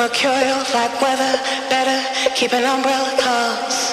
Mercurial like weather, better keep an umbrella cause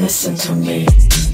Listen to me.